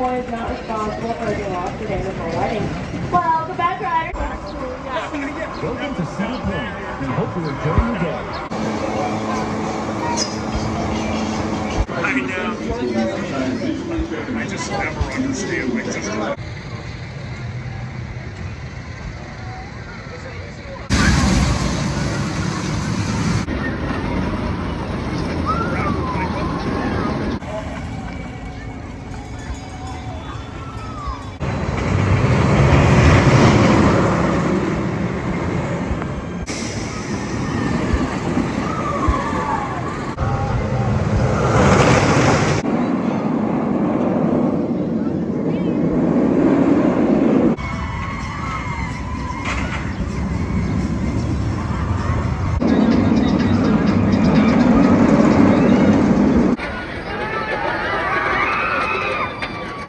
boy is not responsible for the loss or damage while Well, the back, rider. Welcome to Cedar Point. We hope you enjoy your day. I know. I just never understand. Like, just